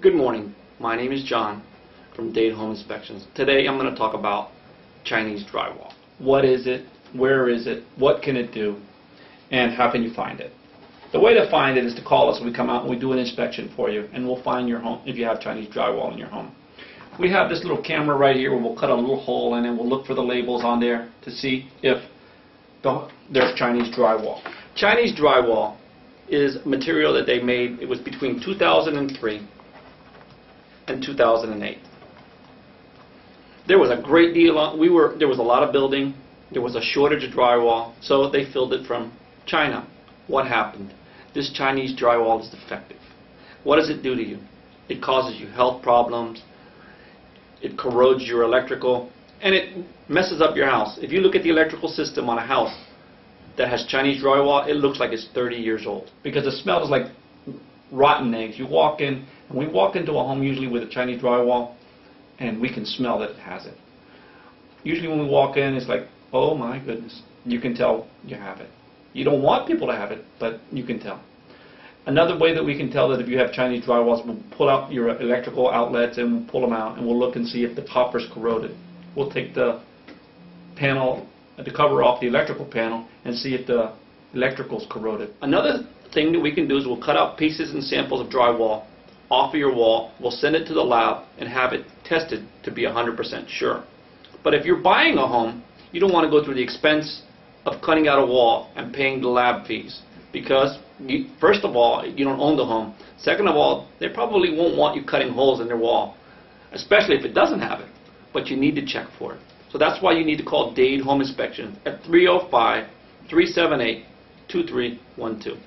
Good morning. My name is John from Dade Home Inspections. Today I'm going to talk about Chinese drywall. What is it? Where is it? What can it do? And how can you find it? The way to find it is to call us. We come out and we do an inspection for you, and we'll find your home if you have Chinese drywall in your home. We have this little camera right here where we'll cut a little hole in and we'll look for the labels on there to see if the, there's Chinese drywall. Chinese drywall is material that they made, it was between 2003 and 2008. There was a great deal, on, we were, there was a lot of building, there was a shortage of drywall, so they filled it from China. What happened? This Chinese drywall is defective. What does it do to you? It causes you health problems, it corrodes your electrical, and it messes up your house. If you look at the electrical system on a house that has Chinese drywall, it looks like it's 30 years old because it smells like rotten eggs. You walk in, and we walk into a home usually with a Chinese drywall, and we can smell that it has it. Usually when we walk in, it's like, oh my goodness, you can tell you have it. You don't want people to have it, but you can tell. Another way that we can tell that if you have Chinese drywalls, we'll pull out your electrical outlets and we'll pull them out and we'll look and see if the copper's corroded. We'll take the panel, the cover off the electrical panel and see if the electrical's corroded. Another thing that we can do is we'll cut out pieces and samples of drywall off of your wall, we'll send it to the lab and have it tested to be 100% sure. But if you're buying a home, you don't want to go through the expense of cutting out a wall and paying the lab fees because you, first of all, you don't own the home. Second of all, they probably won't want you cutting holes in their wall, especially if it doesn't have it. But you need to check for it. So that's why you need to call Dade Home Inspection at 305 378 2312.